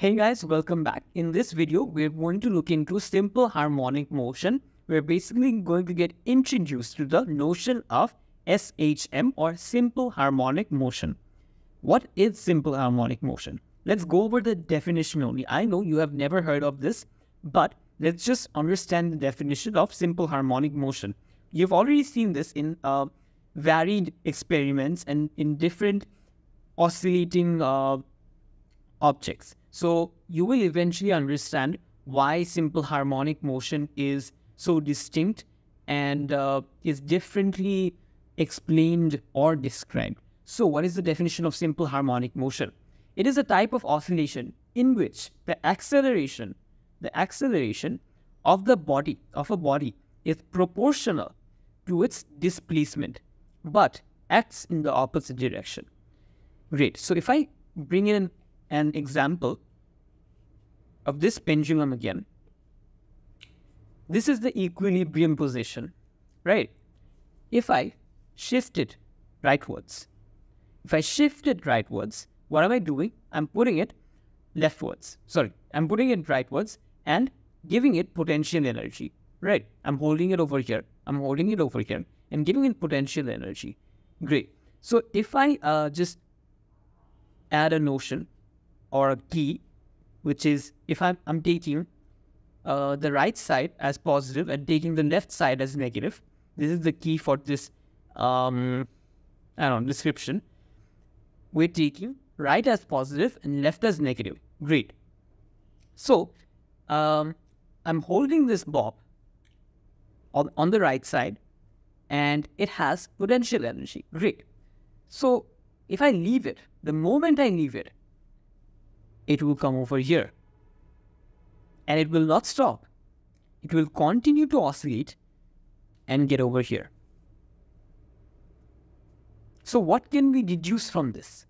Hey guys, welcome back. In this video, we're going to look into simple harmonic motion. We're basically going to get introduced to the notion of SHM or simple harmonic motion. What is simple harmonic motion? Let's go over the definition only. I know you have never heard of this, but let's just understand the definition of simple harmonic motion. You've already seen this in uh, varied experiments and in different oscillating uh, objects. So you will eventually understand why simple harmonic motion is so distinct and uh, is differently explained or described. So what is the definition of simple harmonic motion? It is a type of oscillation in which the acceleration, the acceleration of the body, of a body is proportional to its displacement, but acts in the opposite direction. Great. So if I bring in an example of this pendulum again. This is the equilibrium position, right? If I shift it rightwards, if I shift it rightwards, what am I doing? I'm putting it leftwards. Sorry, I'm putting it rightwards and giving it potential energy, right? I'm holding it over here. I'm holding it over here and giving it potential energy. Great. So if I uh, just add a notion or a key, which is if I'm, I'm taking uh, the right side as positive and taking the left side as negative, this is the key for this, um, I don't know, description. We're taking right as positive and left as negative. Great. So, um, I'm holding this bob on, on the right side and it has potential energy. Great. So, if I leave it, the moment I leave it, it will come over here. And it will not stop. It will continue to oscillate and get over here. So what can we deduce from this?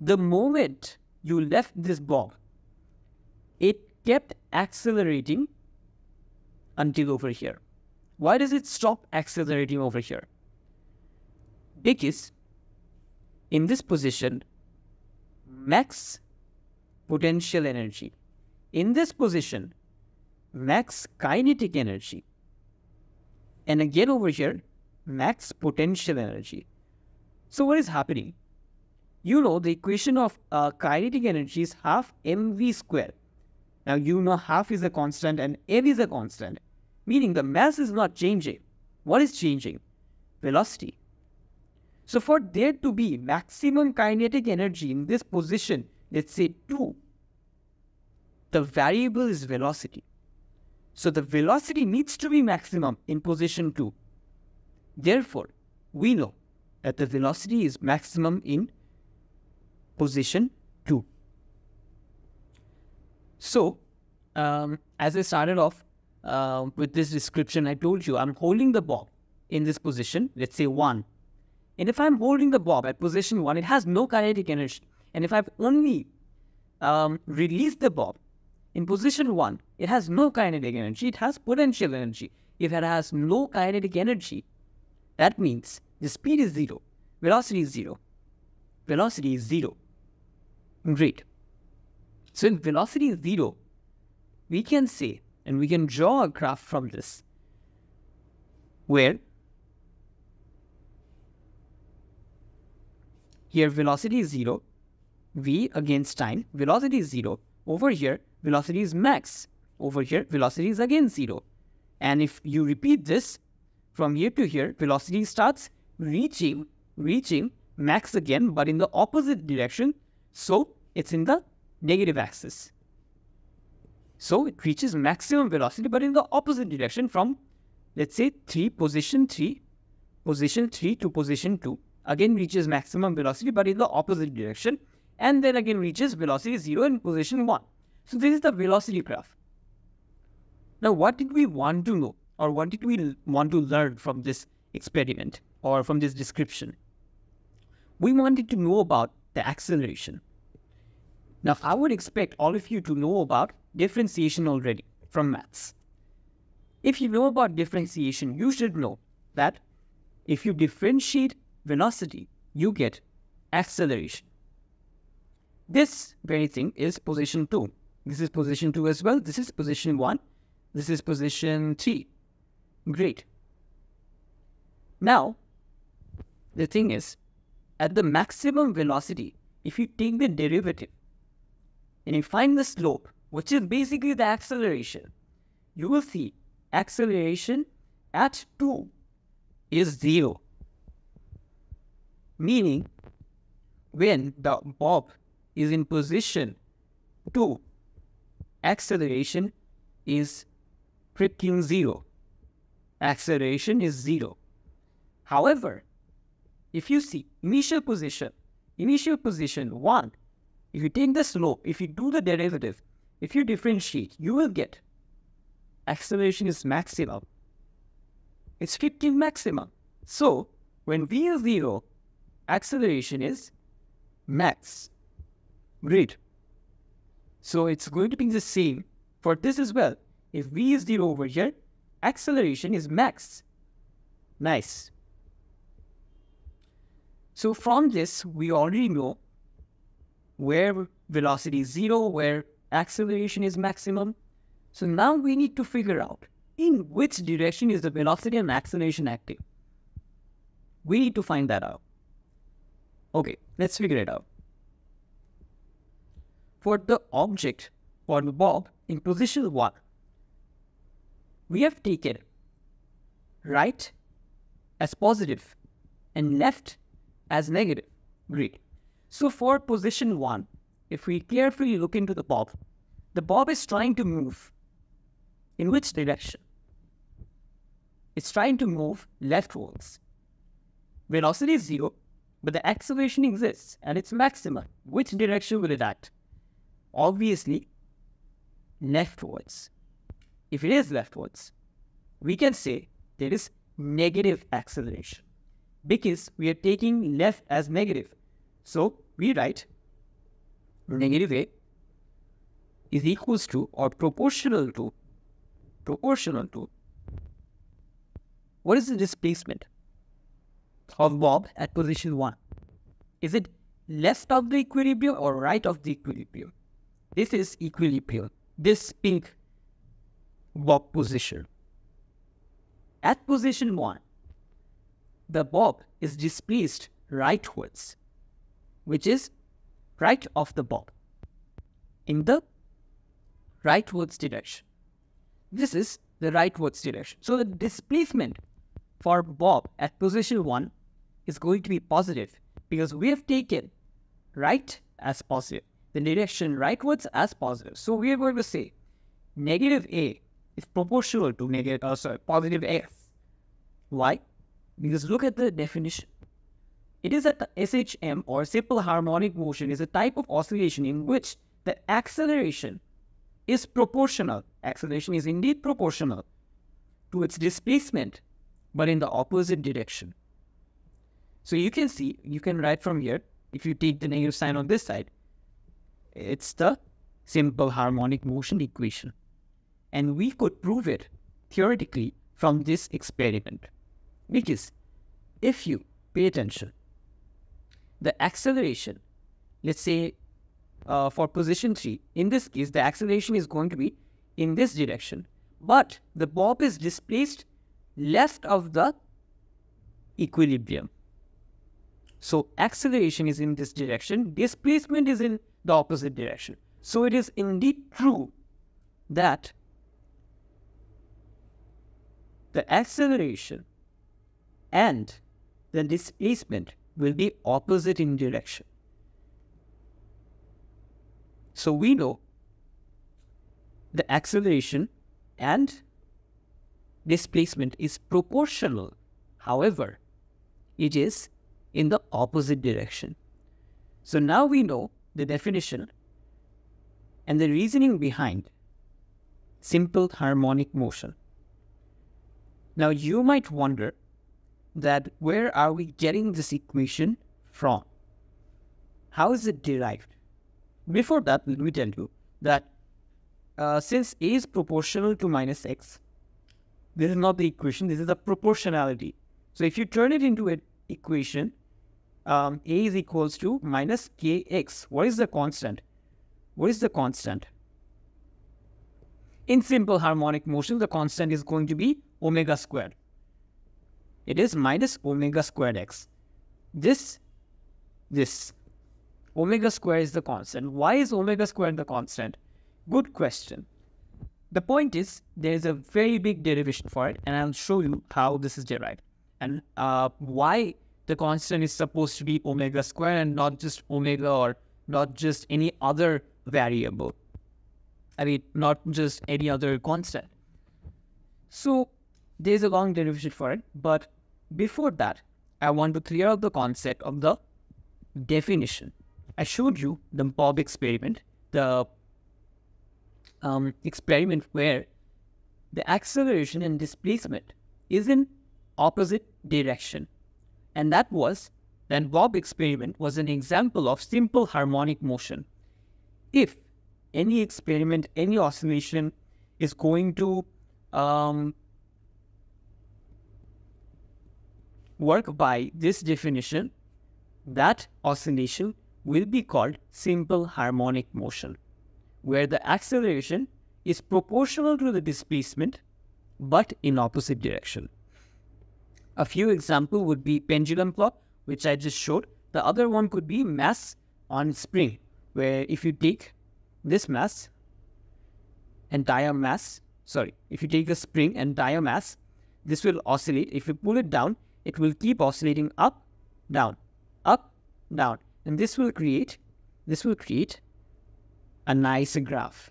The moment you left this bob, it kept accelerating until over here. Why does it stop accelerating over here? Because in this position, max potential energy. In this position, max kinetic energy. And again over here, max potential energy. So what is happening? You know the equation of uh, kinetic energy is half mv square. Now you know half is a constant and m is a constant, meaning the mass is not changing. What is changing? Velocity. So for there to be maximum kinetic energy in this position, let's say 2, the variable is velocity. So the velocity needs to be maximum in position 2. Therefore, we know that the velocity is maximum in position 2. So, um, as I started off uh, with this description, I told you I'm holding the bob in this position, let's say 1. And if I'm holding the bob at position 1, it has no kinetic energy. And if I've only um, released the bob in position 1, it has no kinetic energy, it has potential energy. If it has no kinetic energy, that means the speed is 0, velocity is 0. Velocity is 0. Great. So if velocity is 0, we can say, and we can draw a graph from this, where here velocity is 0, v against time, velocity is 0. Over here, velocity is max. Over here, velocity is again 0. And if you repeat this from here to here, velocity starts reaching, reaching max again, but in the opposite direction. So it's in the negative axis. So it reaches maximum velocity, but in the opposite direction from, let's say, 3, position 3, position 3 to position 2. Again reaches maximum velocity, but in the opposite direction and then again reaches velocity 0 in position 1. So this is the velocity graph. Now what did we want to know or what did we want to learn from this experiment or from this description? We wanted to know about the acceleration. Now I would expect all of you to know about differentiation already from maths. If you know about differentiation, you should know that if you differentiate velocity, you get acceleration. This very thing is position 2. This is position 2 as well. This is position 1. This is position 3. Great. Now, the thing is, at the maximum velocity, if you take the derivative and you find the slope, which is basically the acceleration, you will see acceleration at 2 is 0. Meaning, when the bob is in position 2, acceleration is freaking 0. Acceleration is 0. However, if you see initial position, initial position 1, if you take the slope, if you do the derivative, if you differentiate, you will get acceleration is maximum. It's 15 maximum. So, when v is 0, acceleration is max. Great. So it's going to be the same for this as well. If v is 0 over here, acceleration is max. Nice. So from this, we already know where velocity is 0, where acceleration is maximum. So now we need to figure out in which direction is the velocity and acceleration acting. We need to find that out. Okay, let's figure it out. For the object, for the bob, in position 1, we have taken right as positive and left as negative. Great. So for position 1, if we carefully look into the bob, the bob is trying to move. In which direction? It's trying to move leftwards. Velocity is zero, but the acceleration exists and it's maximum. Which direction will it act? Obviously, leftwards. If it is leftwards, we can say there is negative acceleration because we are taking left as negative. So we write negative a is equals to or proportional to proportional to what is the displacement of Bob at position 1? Is it left of the equilibrium or right of the equilibrium? This is equilibrium. This pink Bob position. At position 1, the Bob is displaced rightwards, which is right of the Bob in the rightwards direction. This is the rightwards direction. So the displacement for Bob at position 1 is going to be positive because we have taken right as positive, the direction rightwards as positive. So we are going to say negative A is proportional to negative, uh, sorry, positive F. Why? Because look at the definition. It is a SHM or simple harmonic motion is a type of oscillation in which the acceleration is proportional. Acceleration is indeed proportional to its displacement, but in the opposite direction. So you can see, you can write from here, if you take the negative sign on this side, it's the simple harmonic motion equation. And we could prove it theoretically from this experiment. Because if you pay attention, the acceleration, let's say uh, for position 3, in this case, the acceleration is going to be in this direction, but the bob is displaced left of the equilibrium. So acceleration is in this direction, displacement is in the opposite direction. So it is indeed true that the acceleration and the displacement will be opposite in direction. So we know the acceleration and displacement is proportional. However, it is in the opposite direction. So now we know the definition and the reasoning behind simple harmonic motion. Now you might wonder that where are we getting this equation from? How is it derived? Before that, let me tell you that uh, since A is proportional to minus x, this is not the equation, this is the proportionality. So if you turn it into an equation, um, a is equals to minus kx. What is the constant? What is the constant? In simple harmonic motion, the constant is going to be omega squared. It is minus omega squared x. This, this, omega squared is the constant. Why is omega squared the constant? Good question. The point is, there is a very big derivation for it, and I'll show you how this is derived and uh, why the constant is supposed to be omega squared and not just omega or not just any other variable. I mean, not just any other constant. So there's a long derivation for it, but before that, I want to clear up the concept of the definition. I showed you the Bob experiment, the um, experiment where the acceleration and displacement is in opposite direction. And that was, then Bob experiment was an example of simple harmonic motion. If any experiment, any oscillation is going to um, work by this definition, that oscillation will be called simple harmonic motion, where the acceleration is proportional to the displacement but in opposite direction. A few example would be pendulum clock, which I just showed. The other one could be mass on spring, where if you take this mass, entire mass, sorry, if you take a spring, and entire mass, this will oscillate. If you pull it down, it will keep oscillating up, down, up, down. And this will create, this will create a nice graph.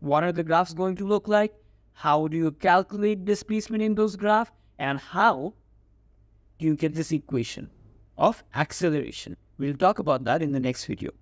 What are the graphs going to look like? How do you calculate displacement in those graphs? And how you get this equation of acceleration? We'll talk about that in the next video.